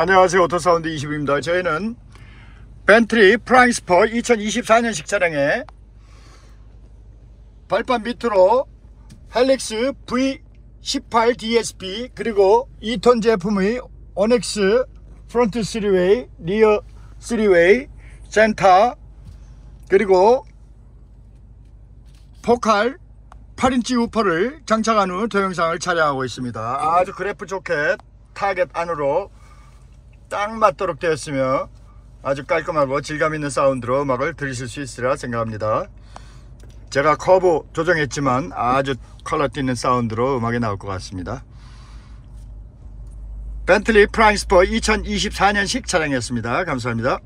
안녕하세요. 오토사운드 20입니다. 저희는 벤틀리 Flying Spur 2024년식 차량에 발판 밑으로 Helix V18 DSP 그리고 Eton 제품의 Onyx front 3way rear 3way 센터 그리고 Focal 8인치 우퍼를 장착한 후 동영상을 촬영하고 있습니다. 아주 그래프 좋게 타겟 안으로 딱 맞도록 되었으며 아주 깔끔하고 질감 있는 사운드로 음악을 들으실 수 있으리라 생각합니다. 제가 커브 조정했지만 아주 quality 있는 사운드로 음악이 나올 것 같습니다. 벤틀리 Flying Spur 2024년식 차량이었습니다. 감사합니다.